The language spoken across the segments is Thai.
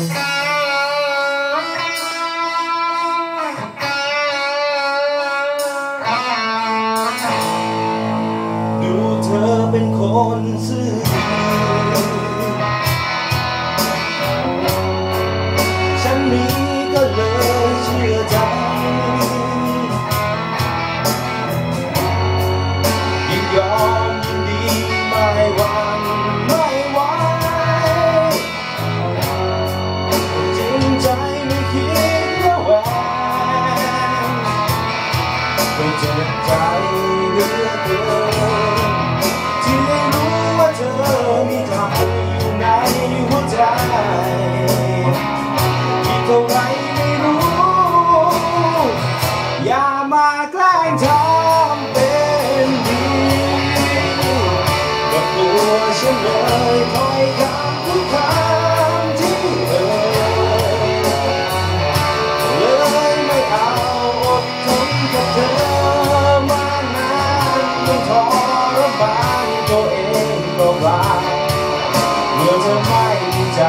ดูเธอเป็นคนซื่อ fighting again. ก็เธอไม่มีใจ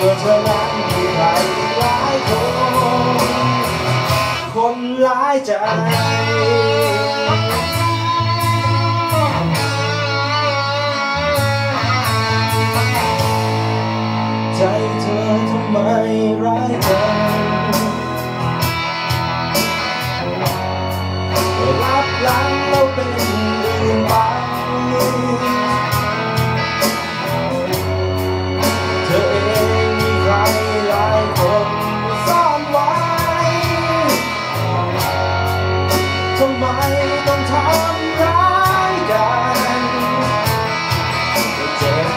ก็เธอนั้นมีใครหลายคน คนหลายใจ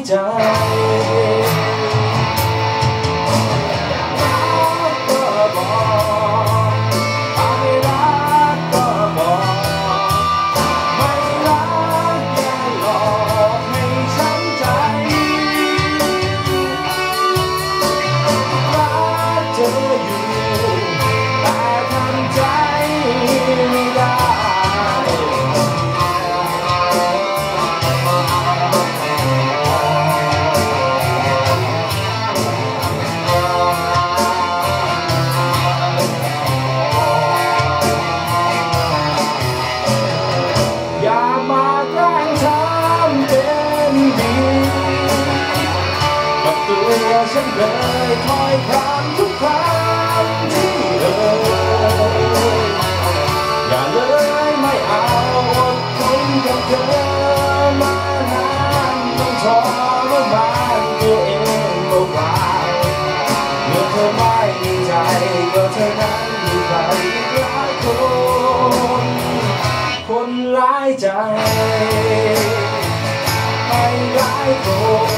die. ฉันเคยคอยครามทุกครั้งที่เอ่ยอย่าเลยไม่เอาอดทนกับเธอมานานต้องทรมานตัวเองเมื่อวานเมื่อเธอไม่มีใจก็เธอนั้นมีใครหลายคน คนร้ายใจไม่ร้ายคน